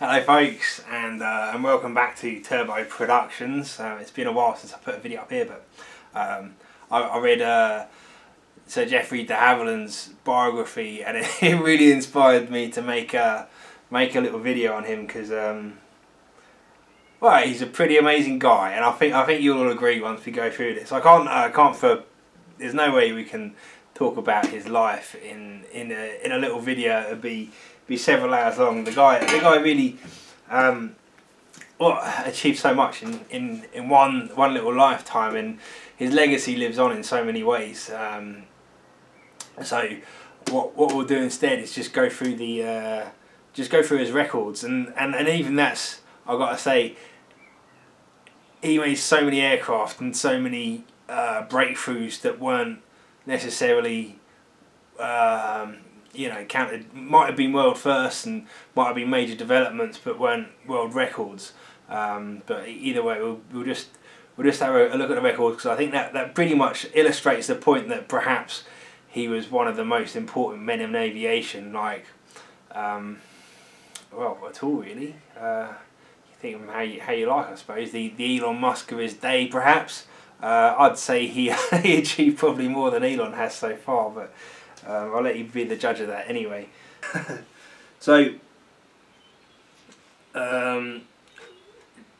Hello folks and uh, and welcome back to Turbo Productions. Uh, it's been a while since I put a video up here but um, I, I, read uh, Sir Geoffrey de Havilland's biography and it, it, really inspired me to make a, make a little video on him because um, well he's a pretty amazing guy and I think I think you'll all agree once we go through this. I can't I can't for there's no way we can talk about his life in in a, in a little video. It'd be be several hours long. The guy, the guy really, um, well, achieved so much in, in, in one one little lifetime, and his legacy lives on in so many ways. Um, so, what what we'll do instead is just go through the uh, just go through his records, and, and, and even that's I have got to say, he made so many aircraft and so many uh, breakthroughs that weren't necessarily um, you know counted might have been world first and might have been major developments but weren't world records um, but either way we'll, we'll just we'll just have a, look at the records because I think that that pretty much illustrates the point that perhaps he was one of the most important men in aviation like um, well at all really. Uh, you think of how you, how you like I suppose. The, the Elon Musk of his day perhaps. Uh, I'd say he, he achieved probably more than Elon has so far but um, I'll let you be the judge of that anyway. so, um,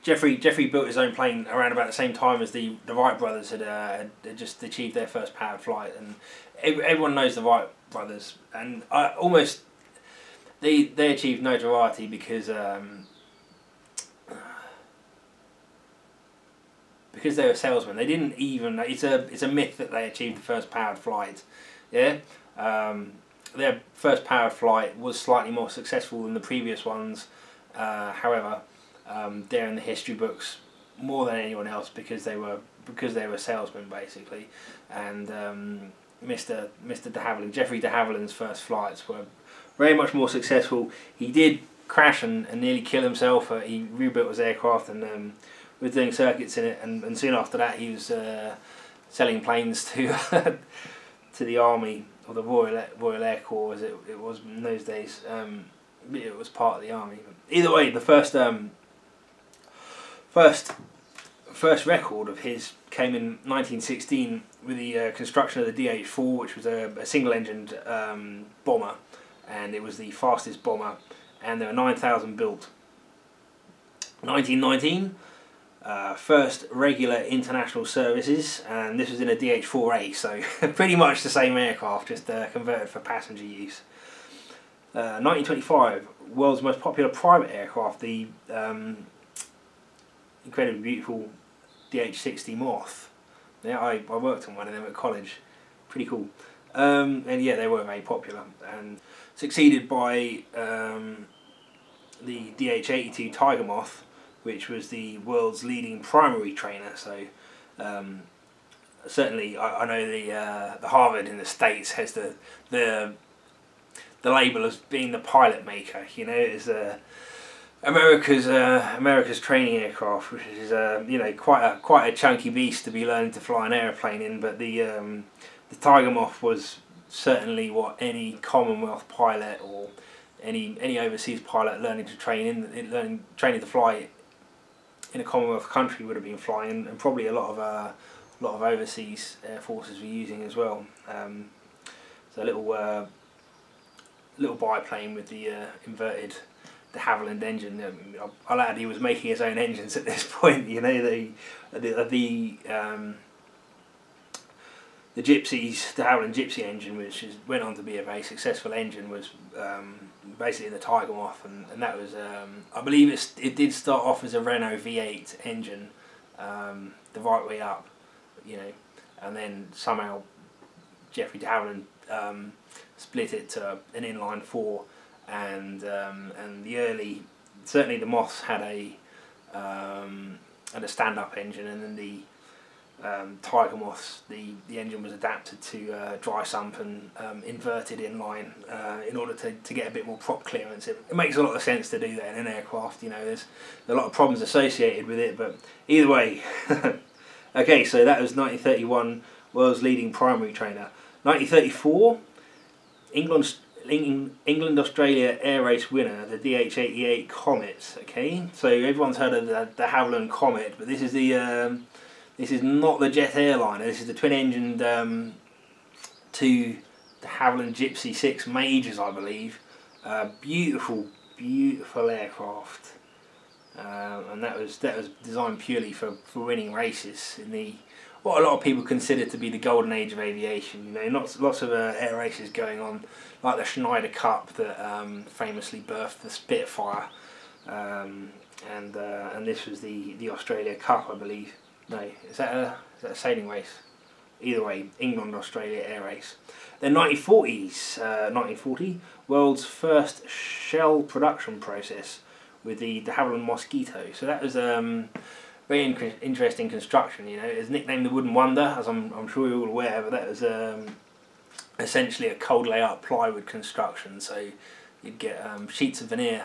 Geoffrey Jeffrey built his own plane around about the same time as the the Wright brothers had, uh, had just achieved their first powered flight, and everyone knows the Wright brothers, and I almost they they achieved notoriety because. Um, because they were salesmen, they didn't even. It's a it's a myth that they achieved the first powered flight. Yeah, um, their first powered flight was slightly more successful than the previous ones. Uh, however, um, they're in the history books more than anyone else because they were because they were salesmen basically, and um, Mr. Mr. De Havilland, Geoffrey De Havilland's first flights were very much more successful. He did crash and, and nearly kill himself. Uh, he rebuilt his aircraft and um, was doing circuits in it, and, and soon after that he was uh, selling planes to to the army or the Royal Royal Air Corps as it, it was in those days. Um, it was part of the army. Either way, the first um, first first record of his came in 1916 with the uh, construction of the DH-4, which was a, a single-engined um, bomber, and it was the fastest bomber, and there were 9,000 built. 1919 uh, first regular international services, and this was in a DH-4A, so pretty much the same aircraft, just uh, converted for passenger use. Uh, 1925, world's most popular private aircraft, the um, incredibly beautiful DH-60 Moth. Yeah, I, I worked on one of them at college, pretty cool. Um, and yeah, they were very popular, and succeeded by um, the DH-82 Tiger Moth, which was the world's leading primary trainer. So um, certainly, I, I, know the uh, the Harvard in the states has the the the label as being the pilot maker. You know, it's a America's uh, America's training aircraft, which is uh, you know quite a quite a chunky beast to be learning to fly an airplane in. But the um, the Tiger Moth was certainly what any Commonwealth pilot or any any overseas pilot learning to train in learning training to fly in a Commonwealth country would have been flying, and probably a lot of uh, a lot of overseas air forces were using as well. Um, so a little uh, little biplane with the uh, inverted de Havilland engine. Um, I glad he was making his own engines at this point. You know the the, the um, the Gipsies, de Havilland Gipsy engine, which is, went on to be a very successful engine, was um, basically the Tiger Moth, and, and that was, um, I believe it's, it did start off as a Renault V8 engine, um, the right way up, you know, and then somehow Geoffrey de Havilland um, split it to an inline four, and um, and the early, certainly the Moths had a um, had a stand-up engine, and then the um, Tiger Moths, the, the engine was adapted to uh, dry sump and um, inverted inline uh, in order to, to get a bit more prop clearance. It, it, makes a lot of sense to do that in an aircraft. You know, there's a lot of problems associated with it, but either way. okay, so that was 1931, world's leading primary trainer. 1934, England England Australia air race winner, the DH88 Comet. Okay, so everyone's heard of the, de Havilland Comet, but this is the um, this is not the jet airliner. This is the twin engined um, to de Havilland Gipsy Six Majors, I believe. Uh, beautiful, beautiful aircraft, uh, and that was that was designed purely for, for winning races in the what a lot of people consider to be the golden age of aviation. You know, lots lots of uh, air races going on, like the Schneider Cup that um, famously birthed the Spitfire, um, and uh, and this was the the Australia Cup, I believe. No, is that a is that a sailing race? Either way, England Australia air race. Then 1940s, uh, 1940, world's first shell production process with the de Havilland Mosquito. So that was um, very in interesting construction. You know, it's nicknamed the Wooden Wonder, as I'm, I'm sure you're all aware. But that was um, essentially a cold layout plywood construction. So you'd get um, sheets of veneer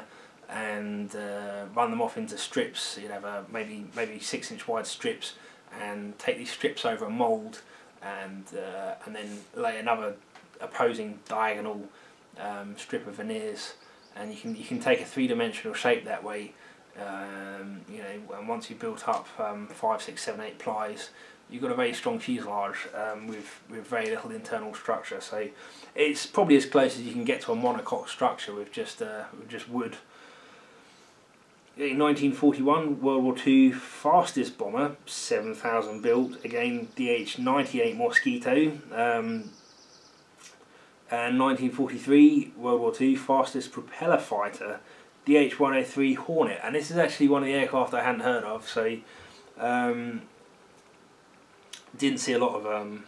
and uh, run them off into strips. You'd have a, maybe maybe six inch wide strips, and take these strips over a mould, and uh, and then lay another opposing diagonal um, strip of veneers, and you can you can take a three dimensional shape that way um, you know, and once you've built up um, five, six, seven, eight plies, you've got a very strong fuselage um, with with very little internal structure. So it's probably as close as you can get to a monocoque structure with just uh, with just wood. In 1941, World War II fastest bomber, 7,000 built, again DH-98 Mosquito. Um, and 1943, World War II fastest propeller fighter, DH103 Hornet, and this is actually one of the aircraft I hadn't heard of. So um, didn't see a lot of um,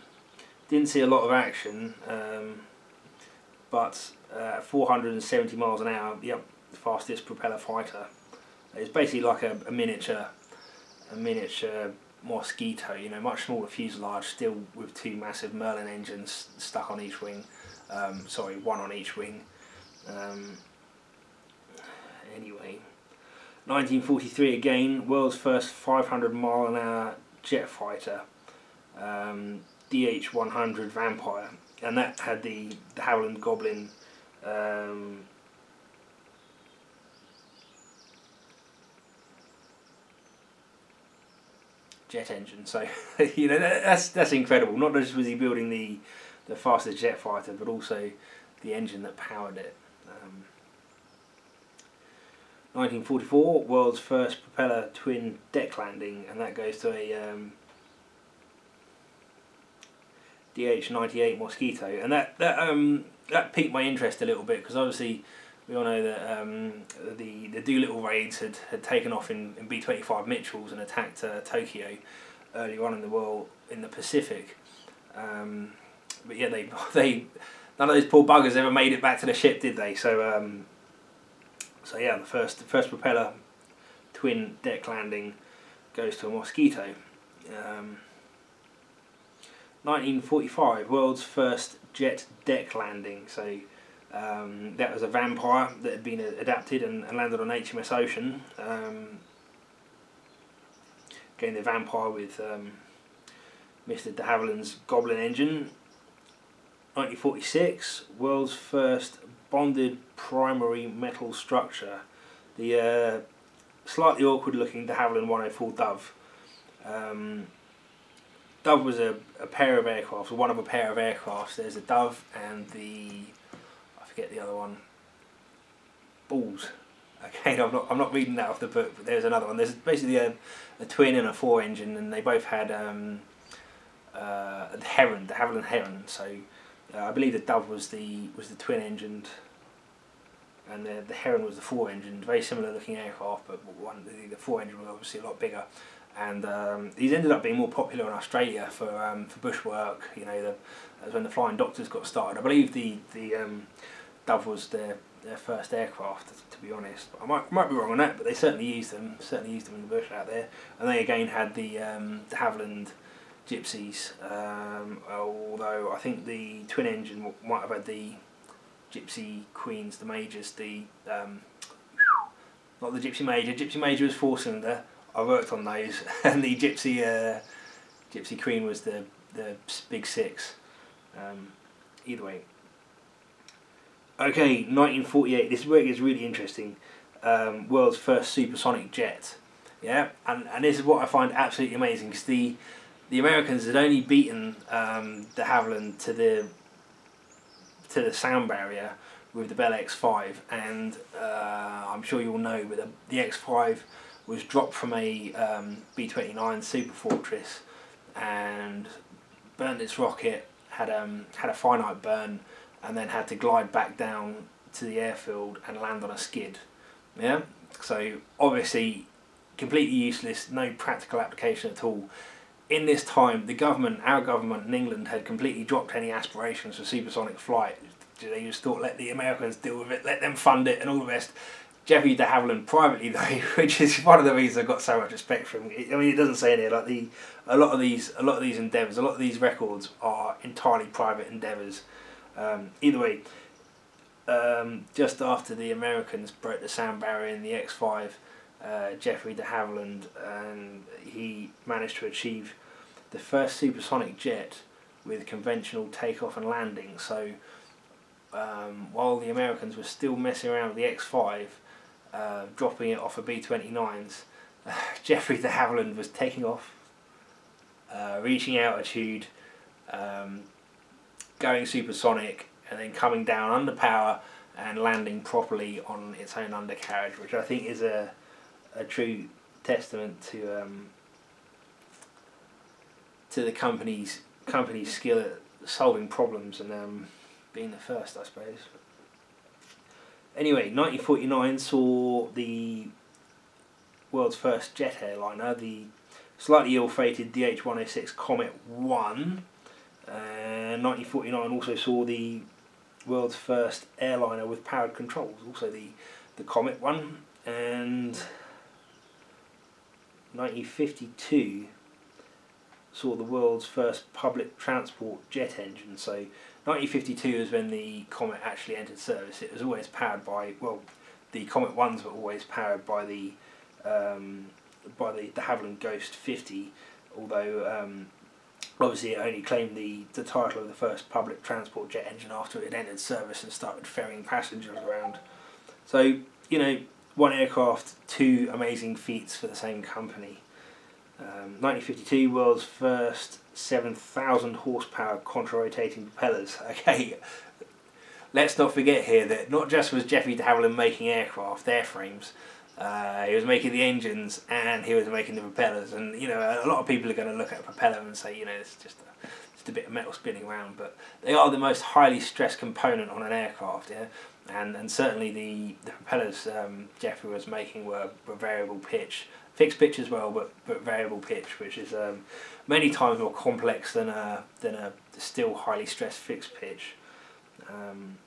didn't see a lot of action, um, but uh, 470 miles an hour. Yep, fastest propeller fighter. It's basically like a, a miniature, a miniature Mosquito. You know, much smaller fuselage, still with two massive Merlin engines stuck on each wing. Um, sorry, one on each wing. Um, anyway. 1943 again, world's first 500 mile an hour jet fighter, um, DH-100 Vampire, and that had the, de Havilland Goblin um, jet engine. So you know that, that's that's incredible. Not just was he building the the fastest jet fighter, but also the engine that powered it. 1944, world's first propeller twin deck landing, and that goes to a um, DH98 Mosquito, and that that um, that piqued my interest a little bit because obviously we all know that um, the the Doolittle raids had, had taken off in, in B25 Mitchells and attacked uh, Tokyo earlier on in the world in the Pacific. Um, but yeah, they they none of those poor buggers ever made it back to the ship, did they? So um, so yeah, the first the first propeller twin deck landing goes to a Mosquito. Um, 1945, world's first jet deck landing. So um, that was a Vampire that had been adapted and, and landed on HMS Ocean. Um, again, the Vampire with um, Mr. de Havilland's Goblin engine. 1946, world's first bonded primary metal structure. The uh, slightly awkward looking de Havilland 104 Dove. Um, Dove was a, a pair of aircraft, one of a pair of aircrafts. There's a Dove and the, I forget the other one, Balls. Okay, I'm not, I'm not reading that off the book, but there's another one. There's basically a, a twin and a four engine, and they both had um, uh, the Heron, de Havilland Heron. So uh, I believe the Dove was the was the twin engined, and the the Heron was the four engined. Very similar looking aircraft, but one the, the four engine was obviously a lot bigger. And um, these ended up being more popular in Australia for um, for bush work. You know, the, that's when the Flying Doctors got started. I believe the the um, Dove was their their first aircraft. To be honest, I might might be wrong on that, but they certainly used them. Certainly used them in the bush out there. And they again had the um, de Havilland Gipsies. Um, although I think the twin engine might have had the Gipsy Queens, the majors, the um, not the Gipsy Major. Gipsy Major was four cylinder. I worked on those, and the Gipsy uh, Gipsy Queen was the the big six. Um, either way. Okay, 1948. This work is really interesting. Um, world's first supersonic jet. Yeah, and and this is what I find absolutely amazing because the the Americans had only beaten um, de Havilland to the to the sound barrier with the Bell X5, and uh, I'm sure you all know, but the, the X5 was dropped from a um, B-29 Super Fortress and burned its rocket, had um, had a finite burn, and then had to glide back down to the airfield and land on a skid. Yeah, so obviously completely useless, no practical application at all. In this time, the government, our government in England, had completely dropped any aspirations for supersonic flight. They just thought, let the Americans deal with it, let them fund it, and all the rest. Geoffrey de Havilland privately though, which is one of the reasons I've got so much respect for him. I mean, it doesn't say in here like the a lot of these a lot of these endeavours, a lot of these records are entirely private endeavours. Um, either way, um, just after the Americans broke the sound barrier in the X5, uh, Geoffrey de Havilland, and he managed to achieve the first supersonic jet with conventional takeoff and landing. So um, while the Americans were still messing around with the X5, uh, dropping it off of B-29s, uh, Geoffrey de Havilland was taking off, uh, reaching altitude, um, going supersonic, and then coming down under power and landing properly on its own undercarriage, which I think is a a true testament to um, to the company's company's skill at solving problems and um, being the first, I suppose. Anyway, 1949 saw the world's first jet airliner, the slightly ill-fated DH-106 Comet 1. And 1949 also saw the world's first airliner with powered controls, also the, the Comet 1. And 1952 saw the world's first public transport jet engine. So 1952 is when the Comet actually entered service. It was always powered by well, the Comet ones were always powered by the um, by the de Havilland Ghost 50, although um, obviously it only claimed the, the title of the first public transport jet engine after it had entered service and started ferrying passengers around. So you know one aircraft, two amazing feats for the same company. Um, 1952, world's first 7,000 horsepower contra-rotating propellers. Okay, let's not forget here that not just was Geoffrey de Havilland making aircraft, airframes, uh, he was making the engines and he was making the propellers. And you know, a lot of people are going to look at a propeller and say, you know, it's just a, just a bit of metal spinning around, but they are the most highly stressed component on an aircraft. Yeah, and and certainly the the propellers um, Geoffrey was making were, were variable pitch, fixed pitch as well, but but variable pitch, which is um, many times more complex than a than a still highly stressed fixed pitch. Um,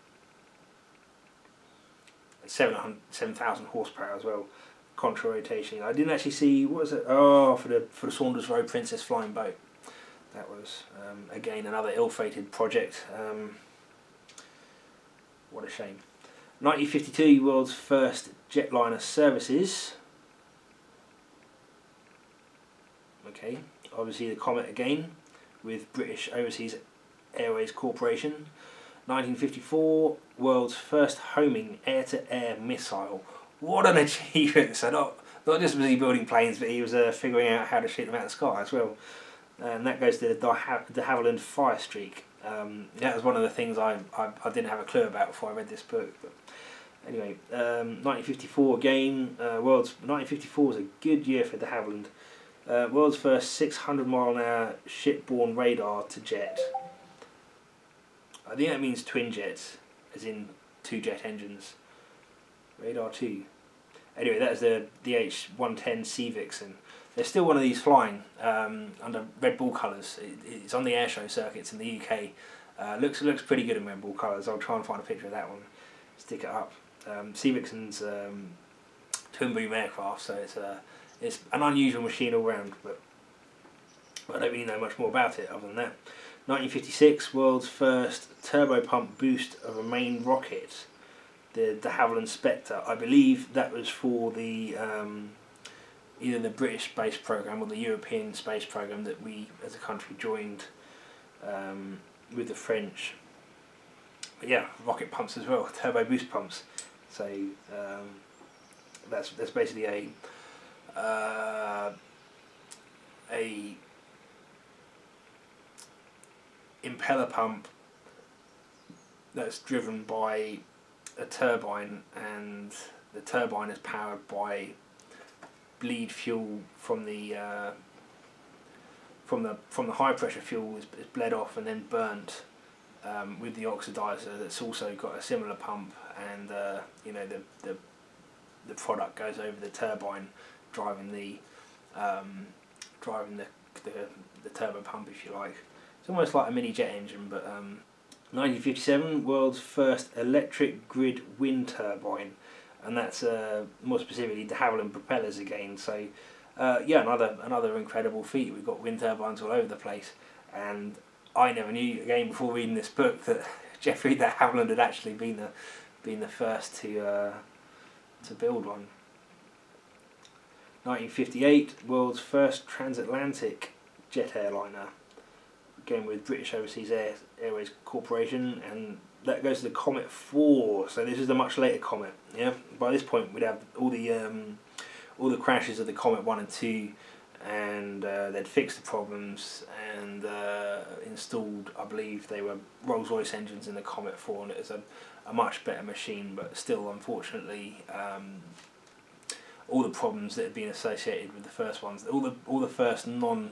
7,000 horsepower as well, contra rotation. I didn't actually see what was it? Oh, for the for the Saunders Roe Princess flying boat. That was um, again another ill-fated project. Um, what a shame. 1952, world's first jetliner services. Okay, obviously the Comet again with British Overseas Airways Corporation. 1954, world's first homing air-to-air -air missile. What an achievement! So not not just was he building planes, but he was uh, figuring out how to shoot them out of the sky as well. And that goes to the de Havilland Firestreak. Um, that was one of the things I, I, I didn't have a clue about before I read this book. But anyway, um, 1954 again. Uh, world's 1954 was a good year for de Havilland. Uh, world's first 600 mile an hour shipborne radar to jet. I think that means twin jets, as in two jet engines. Radar 2. Anyway, that's the DH-110 Sea Vixen. There's still one of these flying um, under Red Bull colours. It, it's on the airshow circuits in the UK. Uh, looks looks pretty good in Red Bull colours. I'll try and find a picture of that one, stick it up. Um, Sea Vixen's um, twin boom aircraft, so it's a it's an unusual machine all round. But I don't really know much more about it other than that. 1956, world's first turbopump boost of a main rocket, the de Havilland Spectre. I believe that was for the um, either the British space program or the European space program that we as a country joined um, with the French. But yeah, rocket pumps as well, turbo boost pumps. So um, that's that's basically a uh, a impeller pump that's driven by a turbine and the turbine is powered by bleed fuel from the uh, from the from the high pressure fuel is, is bled off and then burnt um, with the oxidizer that's also got a similar pump and uh, you know the, the the product goes over the turbine driving the um, driving the, the the turbo pump if you like. It's almost like a mini jet engine but um, 1957 world's first electric grid wind turbine and that's uh, more specifically de Havilland propellers again. So uh, yeah, another another incredible feat. We've got wind turbines all over the place, and I never knew again before reading this book that Geoffrey de Havilland had actually been the been the first to uh, to build one. 1958, world's first transatlantic jet airliner, again with British Overseas Air, Airways Corporation, and that goes to the Comet 4. So this is a much later Comet. Yeah. By this point, we'd have all the um, all the crashes of the Comet 1 and 2, and uh, they'd fixed the problems and uh, installed. I believe they were Rolls Royce engines in the Comet 4, and it was a, a much better machine. But still, unfortunately. Um, all the problems that had been associated with the first ones, all the all the first non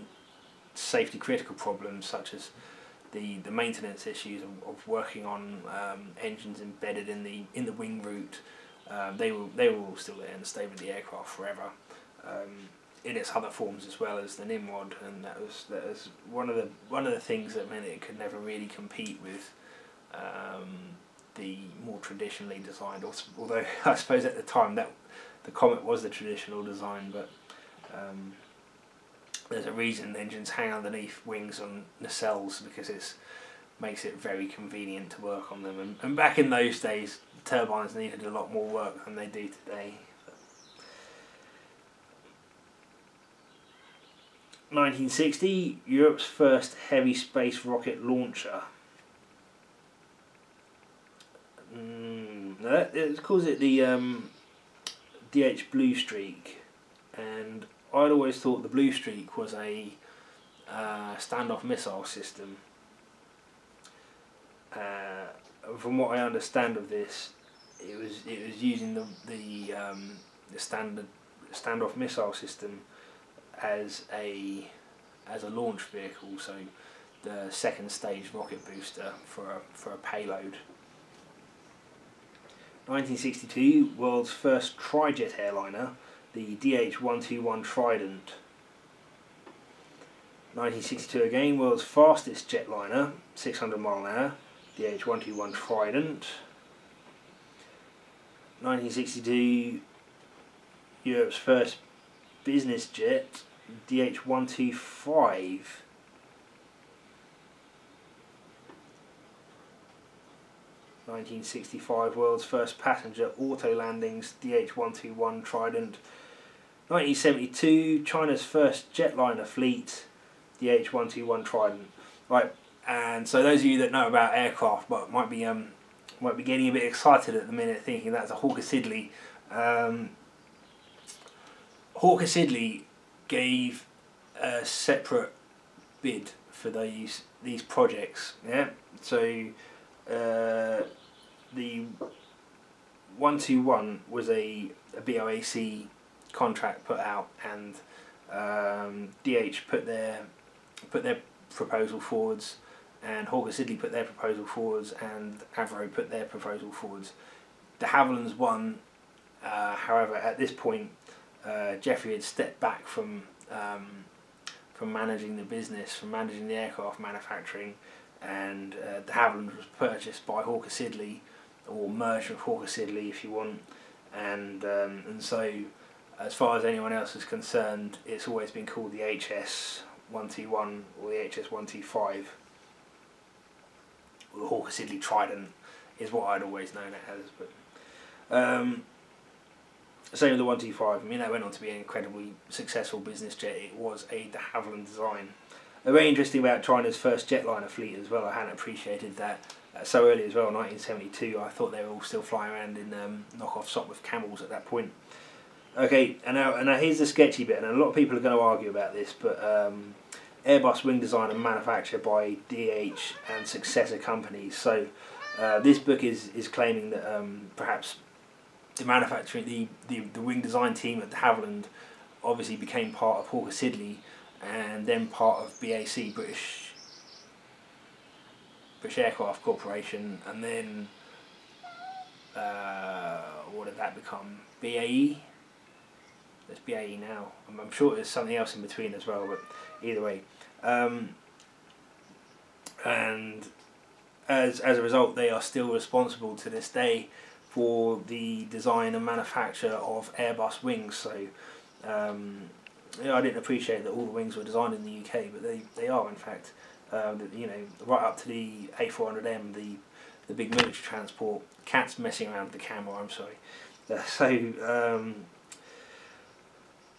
safety critical problems such as the, the maintenance issues of, of working on um, engines embedded in the in the wing root, um, they were they were still there and stayed with the aircraft forever, um, in its other forms as well as the Nimrod, and that was that was one of the one of the things that meant it could never really compete with um, the more traditionally designed. Although I suppose at the time that the Comet was the traditional design, but um, there's a reason engines hang underneath wings on nacelles because it makes it very convenient to work on them. And, and back in those days, turbines needed a lot more work than they do today. 1960, Europe's first heavy space rocket launcher. Mm, it calls it the um, DH Blue Streak, and I'd always thought the Blue Streak was a uh, standoff missile system. Uh, from what I understand of this, it was it was using the the um, the standard standoff missile system as a as a launch vehicle. So the second stage rocket booster for a, for a payload. 1962, world's first trijet airliner the DH-121 Trident. 1962 again, world's fastest jetliner, 600 mile an hour, DH-121 Trident. 1962, Europe's first business jet, DH-125. Nineteen sixty five world's first passenger auto landings DH one two one Trident 1972, China's first jetliner fleet, DH121 Trident. Right, and so those of you that know about aircraft but might be um, might be getting a bit excited at the minute thinking that's a Hawker Siddeley. Um, Hawker Siddeley gave a separate bid for these these projects. Yeah, so uh, the one two one was a, a BOAC contract put out and um, DH put their put their proposal forwards and Hawker Siddeley put their proposal forwards and Avro put their proposal forwards. De Havillands won, uh, however at this point uh, Geoffrey had stepped back from um, from managing the business, from managing the aircraft manufacturing and uh, De Havilland was purchased by Hawker Siddeley or merged with Hawker Siddeley if you want and um, and so as far as anyone else is concerned, it's always been called the HS 121 or the HS 125. The Hawker Siddeley Trident is what I'd always known it as. But um, same with the 1T5. I mean, that went on to be an incredibly successful business jet. It was a de Havilland design. A very interesting about China's first jetliner fleet as well. I hadn't appreciated that uh, so early as well. 1972. I thought they were all still flying around in um, knockoff Sopwith Camels at that point. Okay, and now, and now here's the sketchy bit, and a lot of people are going to argue about this, but um, Airbus wing design and manufactured by DH and successor companies. So uh, this book is is claiming that um, perhaps the manufacturing the, the the wing design team at de Havilland obviously became part of Hawker Siddeley and then part of BAC British British Aircraft Corporation and then uh, what did that become BAE there's BAE now. I'm, I'm, sure there's something else in between as well, but either way. Um, and as, as a result, they are still responsible to this day for the design and manufacture of Airbus wings. So um, I didn't appreciate that all the wings were designed in the UK, but they, they are in fact. Um, you know, right up to the A400M, the the big military transport. Cat's messing around with the camera. I'm sorry. Uh, so um,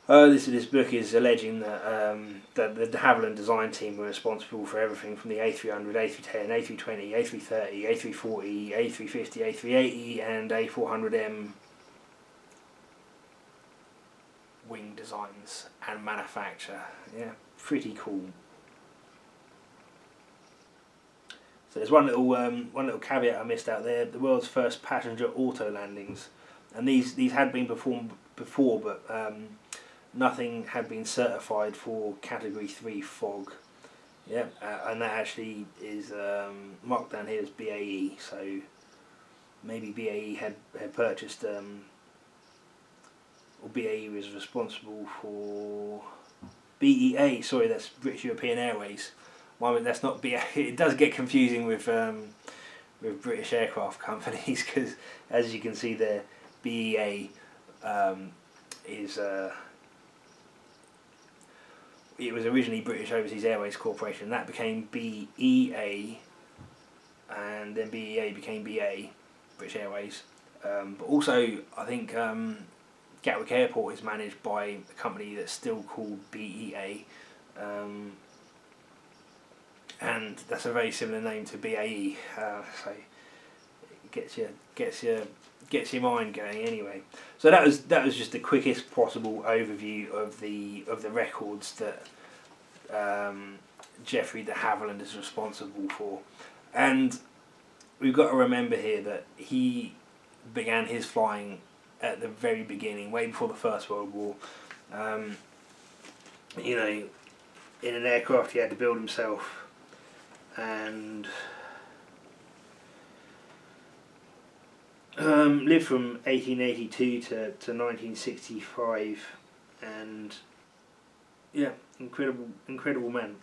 uh, this this book is alleging that um, that the de Havilland design team were responsible for everything from the A300, A310, A320, A330, A340, A350, A380, and A400M wing designs and manufacture. Yeah, pretty cool. So there's one little um, one little caveat I missed out there. The world's first passenger auto landings, and these these had been performed before, but um, nothing had been certified for category 3 fog. Yeah, uh, and that actually is um, marked down here as BAE, so maybe BAE had, had purchased, um, or BAE was responsible for BEA, sorry, that's British European Airways. Well, that's not BAE, it does get confusing with um, with British aircraft companies because, as you can see there, BEA um, is. Uh, it was originally British Overseas Airways Corporation. That became BEA, and then BEA became BA, British Airways. Um, but also, I think um, Gatwick Airport is managed by a company that's still called BEA, um, and that's a very similar name to BAE. Uh, so it gets you gets you gets your mind going anyway. So that was that was just the quickest possible overview of the of the records that um, Geoffrey de Havilland is responsible for, and we've got to remember here that he began his flying at the very beginning, way before the First World War. Um, you know, in an aircraft he had to build himself, and Um, lived from 1882 to, to 1965 and yeah incredible incredible man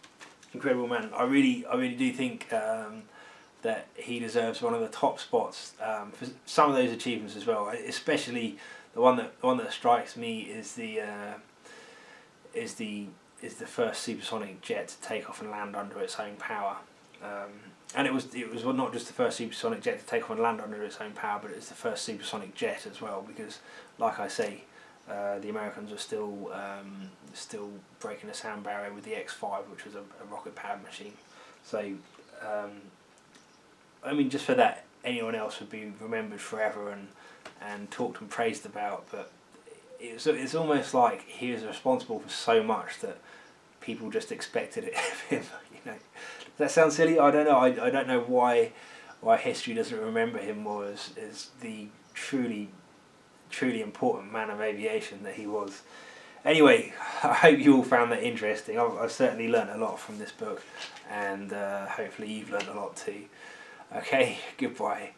incredible man. I really I really do think um, that he deserves one of the top spots um, for some of those achievements as well. Especially the one that the one that strikes me is the uh, is the is the first supersonic jet to take off and land under its own power. Um, and it was it was not just the first supersonic jet to take off and land under its own power, but it was the first supersonic jet as well. Because, like I say, uh, the Americans were still um, still breaking the sound barrier with the X five, which was a, a rocket powered machine. So, um, I mean, just for that, anyone else would be remembered forever and and talked and praised about. But it's it's almost like he was responsible for so much that people just expected it of him. That sounds silly? I don't know. I, I don't know why why history doesn't remember him more as, as the truly truly important man of aviation that he was. Anyway, I hope you all found that interesting. I've, I've certainly learned a lot from this book, and uh, hopefully you've learned a lot too. Okay, goodbye.